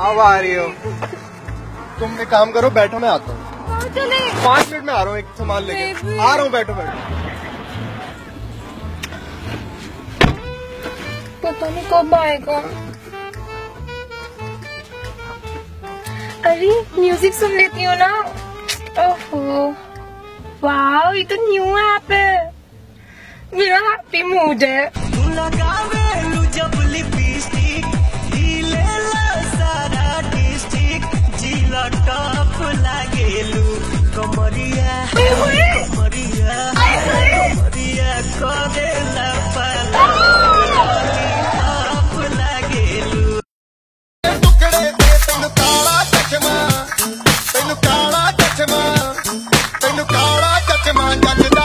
अब आ रही हो। तुम एक काम करो बैठो मैं आता हूँ। कहाँ पाँच मिनट में आ रहा हूँ एक सामान लेके। आ रहा हूँ बैठो बैठो। पता नहीं कब आएगा? अरे म्यूज़िक सुन लेती हूँ ना? ओहो। वाह ये तो न्यू ऐप है। मेरा हैप्पी मूड है। ਟੁਕੜੇ ਦੇ ਤੈਨੂੰ ਕਾਲਾ ਚਸ਼ਮਾ ਤੈਨੂੰ ਕਾਲਾ ਚਸ਼ਮਾ ਤੈਨੂੰ ਕਾਲਾ ਚਸ਼ਮਾ ਜੱਜ